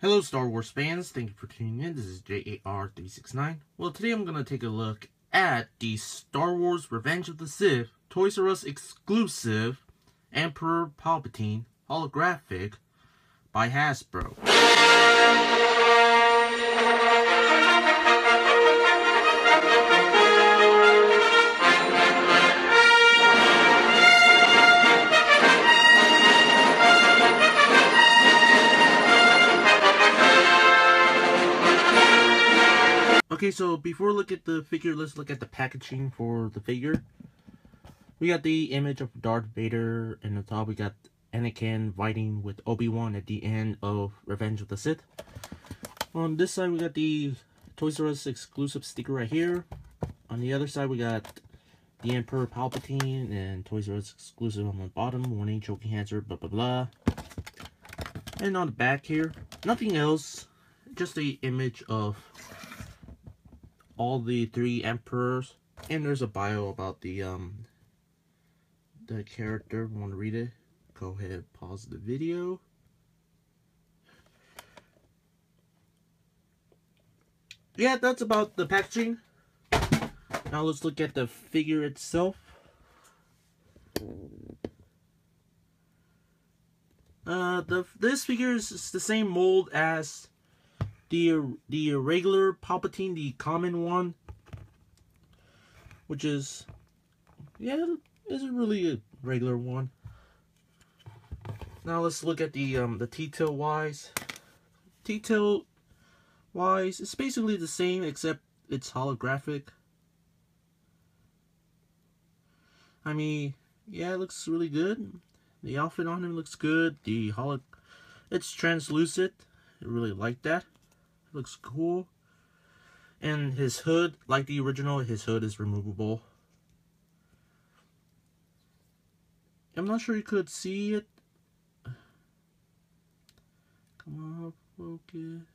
Hello Star Wars fans, thank you for tuning in. This is JAR369. Well, today I'm going to take a look at the Star Wars Revenge of the Sith Toys R Us exclusive Emperor Palpatine holographic by Hasbro. Okay, so before we look at the figure, let's look at the packaging for the figure. We got the image of Darth Vader, in the top we got Anakin fighting with Obi-Wan at the end of Revenge of the Sith. On this side we got the Toys R Us exclusive sticker right here. On the other side we got the Emperor Palpatine and Toys R Us exclusive on the bottom, warning, choking hazard, blah blah blah. And on the back here, nothing else, just the image of all the three emperors. And there's a bio about the um the character. Want to read it? Go ahead pause the video. Yeah that's about the packaging. Now let's look at the figure itself. Uh the this figure is the same mold as the the regular Palpatine, the common one, which is yeah, isn't really a regular one. Now let's look at the um the T-tail wise. T-tail wise, it's basically the same except it's holographic. I mean, yeah, it looks really good. The outfit on him looks good. The holo, it's translucent. I really like that. Looks cool. And his hood, like the original, his hood is removable. I'm not sure you could see it. Come on, focus.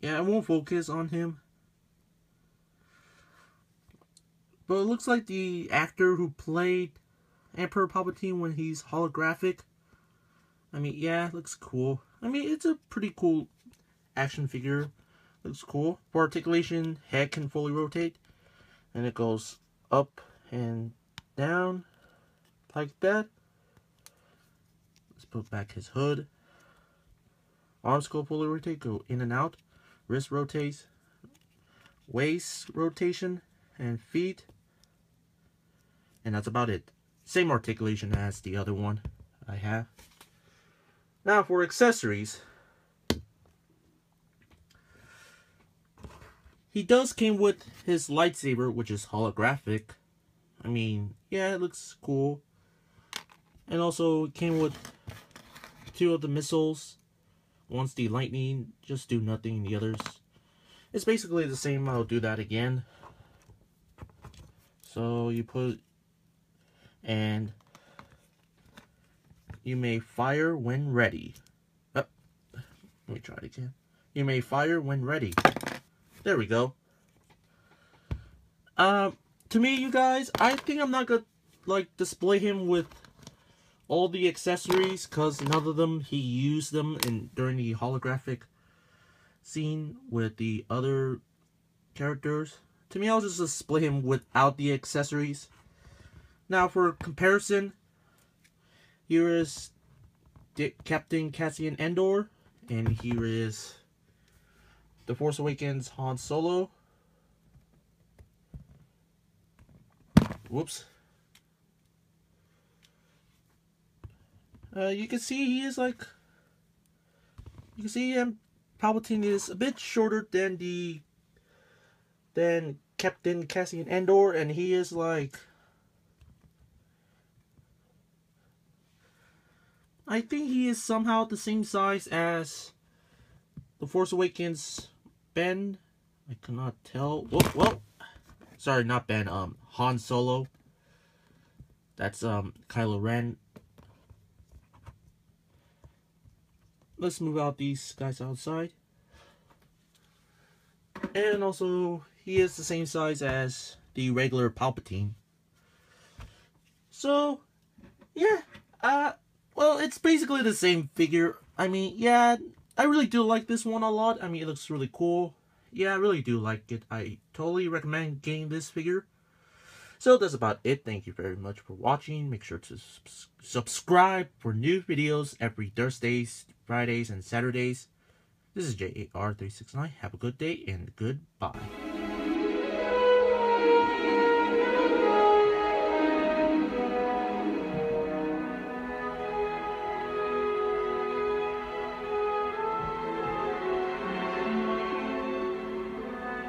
Yeah, I won't focus on him. But it looks like the actor who played Emperor Palpatine when he's holographic I mean, yeah, looks cool. I mean, it's a pretty cool action figure. Looks cool. For articulation, head can fully rotate. And it goes up and down like that. Let's put back his hood. Arms go fully rotate, go in and out. Wrist rotates. Waist rotation and feet. And that's about it. Same articulation as the other one I have. Now for accessories. He does came with his lightsaber, which is holographic. I mean, yeah, it looks cool. And also came with two of the missiles. One's the lightning, just do nothing. The others, it's basically the same. I'll do that again. So you put, and you may fire when ready. Oh, let me try it again. You may fire when ready. There we go. Uh, to me, you guys, I think I'm not gonna, like, display him with all the accessories, because none of them, he used them in during the holographic scene with the other characters. To me, I'll just display him without the accessories. Now, for comparison, here is Captain Cassian Andor, and here is The Force Awakens Han Solo. Whoops. Uh, you can see he is like, you can see him, Palpatine is a bit shorter than the, than Captain Cassian Andor, and he is like, I think he is somehow the same size as The Force Awakens Ben. I cannot tell. Whoa, whoa. Sorry, not Ben. Um, Han Solo. That's um Kylo Ren. Let's move out these guys outside. And also, he is the same size as the regular Palpatine. So, yeah, uh, well, it's basically the same figure. I mean, yeah, I really do like this one a lot. I mean, it looks really cool. Yeah, I really do like it. I totally recommend getting this figure. So that's about it. Thank you very much for watching. Make sure to subscribe for new videos every Thursdays, Fridays, and Saturdays. This is JAR369. Have a good day and goodbye.